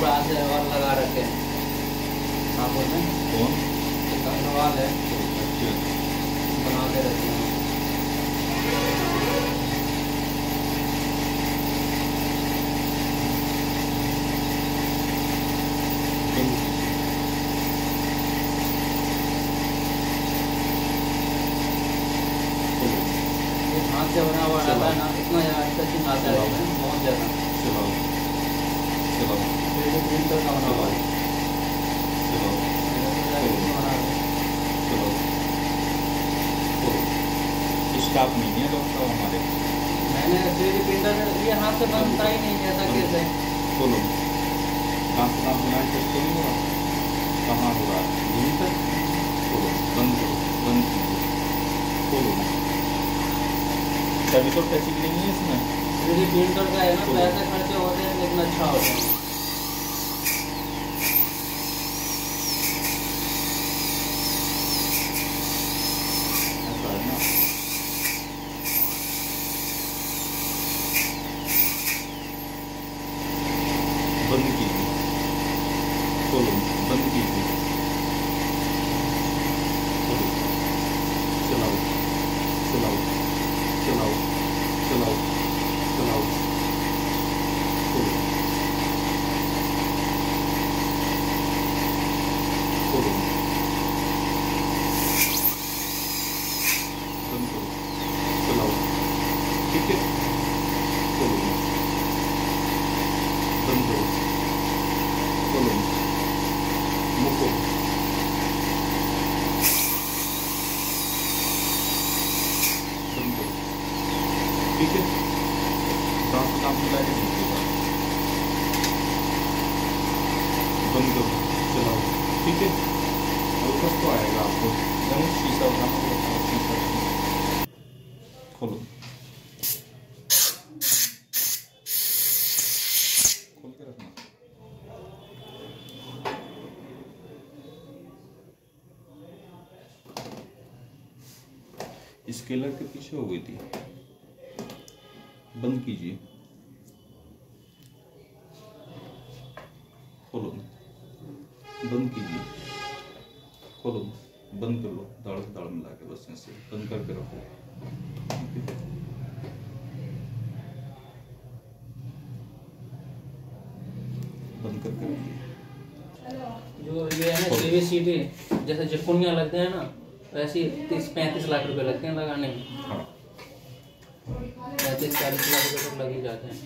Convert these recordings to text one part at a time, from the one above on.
ऊपर से और लगा रखे हैं। नाखून में कौन? एक वाल है। अच्छा। बना के रखे हैं। हाथ से बना हुआ रहता है ना इतना आता है। बहुत ज़्यादा चलाओ चलाओ थ्री डी प्रिंटर का बना हुआ है चलाओ बना है। चलो खोलो स्टाफ नहीं है डॉक्टर साहब हमारे। मैंने डी प्रिंटर ये हाथ से बनता ही नहीं ऐसा कैसे? खोलो दांत दांत बना टेस्ट तो नहीं हो कहाँ हो रहा है यहीं तक खोलो बंद करो बंद कीजिए। खोलो तभी तो टचिंग नहीं है इसमें। प्रिंटर का है ना पैसे खर्चे होते हैं लेकिन अच्छा होता है ऐसा है ना बंद कीजिए खोलो बंद कीजिए खोलो चलाओ चलाओ चलाओ चलाओ चलाओ खोलो खोलो बंद करो चलाओ ठीक है खोलो बंद करो खोलो मुको बंद करो ठीक है। दांत दांत मिला के बंद करो चलाओ। ठीक है। हल्का तो आएगा आपको। नहीं शीशा उठाना होगा शीशा खोलो। खोल के रखना। स्केलर के पीछे हो गई थी। बंद कीजिए। खोलो। बंद कीजिए। खोलो। बंद कर लो। दाढ़ से दाढ़ मिला के बस ऐसे। बंद करके रखो। बंद करके रखिए। जो ये है ना सीवीसीटी जैसे चिपकुनियाँ लगते हैं ना वैसे तीस पैंतीस लाख रुपए लगते हैं लगाने में। हाँ। पैंतीस चालीस लाख रुपए तक लग ही जाते हैं।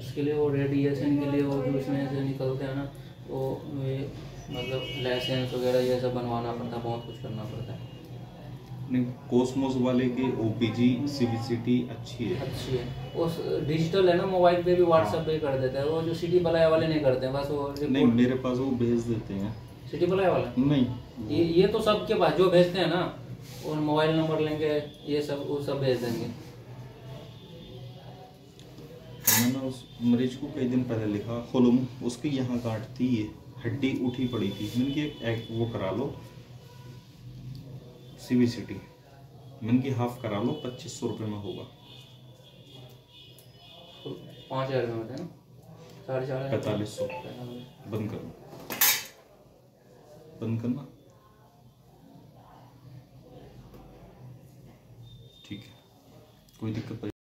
उसके लिए वो रेडिएशन के लिए वो जो उसमें से निकलते हैं ना वो ये मतलब लाइसेंस वगैरह ये सब बनवाना पड़ता है बहुत कुछ करना पड़ता है। नहीं कोसमोस वाले की ओपीजी सीवीसीटी अच्छी है। अच्छी है। वो डिजिटल है ना मोबाइल पे भी व्हाट्सएप पे कर देता है। वो जो सिटी बलाया वाले नहीं करते हैं बस वो नहीं मेरे पास वो भेज देते हैं। सिटी बलाया वाला? नहीं। ये ये तो सबके पास जो भेजते हैं ना और मोबाइल नंबर लेंगे ये सब वो सब भेज देंगे। मैंने उस मरीज़ को कई दिन पहले लिखा खोलो उसके यहाँ काटती है हड्डी उठी पड़ी थी। मैंने कि एक- एक वो करा लो सीवीसीटी मैंने कि हाफ़ करा लो पच्चीस सौ रुपये में होगा। पाँच हज़ार में होते हैं ना? साढ़े चार पैंतालीस सौ। बंद करो बंद करना। ठीक है। कोई दिक्कत